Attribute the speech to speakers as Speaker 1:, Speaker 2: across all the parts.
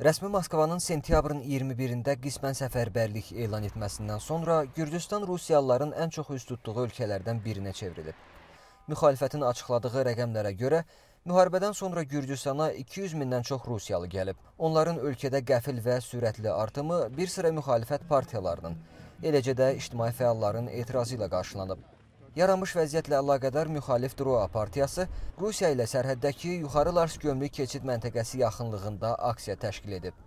Speaker 1: Rəsmi Moskvanın sentyabrın 21-də qismən səfərbərlik elan etməsindən sonra Gürcüstan rusiyalıların ən çox üz tutduğu ölkələrdən birinə çevrilib. Müxalifətin açıqladığı rəqəmlərə görə müharibədən sonra Gürcüstana 200 mindən çox rusiyalı gəlib. Onların ölkədə qəfil və sürətli artımı bir sıra müxalifət partiyalarının, eləcə də ictimai fəalların etirazı ilə qarşılanıb. Yaranmış vəziyyətlə əlaqədar müxalif Droa partiyası Rusiya ilə sərhəddəki Yuxarı Lars gömrük keçid məntəqəsi yaxınlığında aksiya təşkil edib.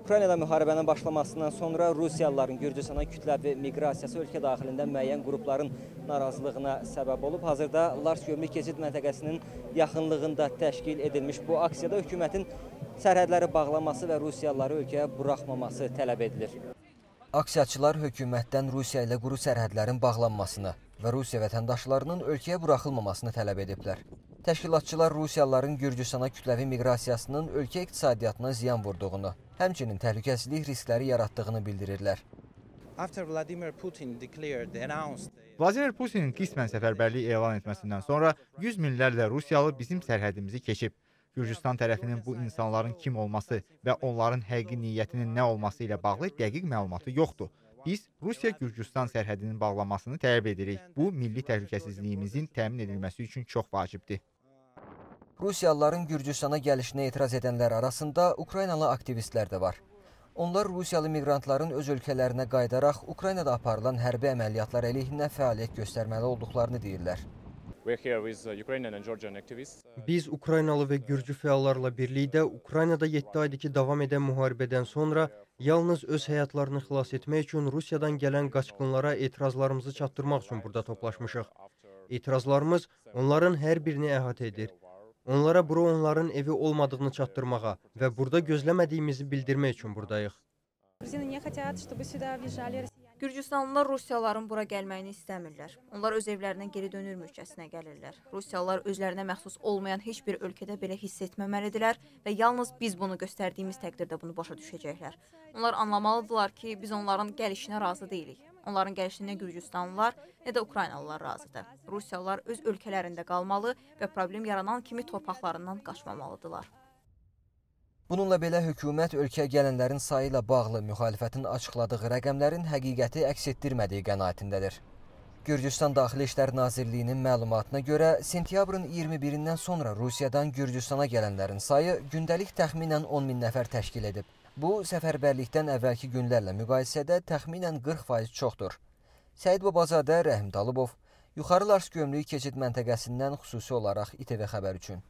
Speaker 1: Ukraynada müharibənin başlamasından sonra Rusiyalıların Gürcüstana kütləvi miqrasiyası ölkə daxilində müəyyən qrupların narazılığına səbəb olub. Hazırda Lars gömrük keçid məntəqəsinin yaxınlığında təşkil edilmiş bu aksiyada hökumətin sərhədləri bağlaması və Rusiyalıları ölkəyə buraxmaması tələb edilir. Aksiyaçılar hökumətdən Rusiya ilə quru sərhədlərin bağlanmasını və Rusiya vətəndaşlarının ölkəyə buraxılmamasını tələb ediblər. Təşkilatçılar Rusiyalıların Gürcüstana kütləvi miqrasiyasının ölkə iqtisadiyyatına ziyan vurduğunu, həmçinin təhlükəsizlik riskləri yaratdığını bildirirlər.
Speaker 2: Vladimir Putinin qismən səfərbərlik elan etməsindən sonra 100 minlərlə Rusiyalı bizim sərhədimizi keçib. Gürcüstan tərəfinin bu insanların kim olması və onların həqiqi niyyətinin nə olması ilə bağlı dəqiq məlumatı yoxdur. Biz Rusiya-Gürcüstan sərhədinin bağlanmasını tələb edirik. Bu, milli təhlükəsizliyimizin təmin edilməsi üçün çox vacibdir.
Speaker 1: Rusiyalıların Gürcüstana gəlişinə etiraz edənlər arasında Ukraynalı aktivistlər də var. Onlar Rusiyalı miqrantların öz ölkələrinə qayıdaraq Ukraynada aparılan hərbi əməliyyatlar əleyhinə fəaliyyət göstərməli olduqlarını deyirlər.
Speaker 3: Biz Ukraynalı və Gürcü fəallarla birlikdə Ukraynada 7 aydır ki, davam edən müharibədən sonra yalnız öz həyatlarını xilas etmək üçün Rusiyadan gələn qaçqınlara etirazlarımızı çatdırmaq üçün burada toplaşmışıq. Etirazlarımız onların hər birini əhatə edir. Onlara bura onların evi olmadığını çatdırmağa və burada gözləmədiyimizi bildirmək üçün buradayıq.
Speaker 4: Gürcüstanlılar Rusiyalıların bura gəlməyini istəmirlər. Onlar öz evlərinə geri dönürmüşcəsinə gəlirlər. Rusiyalılar özlərinə məxsus olmayan heç bir ölkədə belə hiss etməməlidirlər və yalnız biz bunu göstərdiyimiz təqdirdə bunu başa düşəcəklər. Onlar anlamalıdırlar ki, biz onların gəlişinə razı deyilik. Onların gəlişinə nə Gürcüstanlılar, nə də Ukraynalılar razıdır. Rusiyalılar öz ölkələrində qalmalı və problem yaranan kimi torpaqlarından qaçmamalıdırlar.
Speaker 1: Bununla belə hökumət ölkəyə gələnlərin sayı ilə bağlı müxalifətin açıqladığı rəqəmlərin həqiqəti əks etdirmədiyi qənaətindədir. Gürcüstan Daxili İşlər Nazirliyinin məlumatına görə sentyabrın 21-dən sonra Rusiyadan Gürcüstana gələnlərin sayı gündəlik təxminən 10 min nəfər təşkil edib. Bu, səfərbərlikdən əvvəlki günlərlə müqayisədə təxminən 40% çoxdur. Səid Babazadə, Rəhim Dalıbov, Yuxarı Lars gömrük keçid məntəqəsindən xüsusi olaraq İTV xəbər üçün.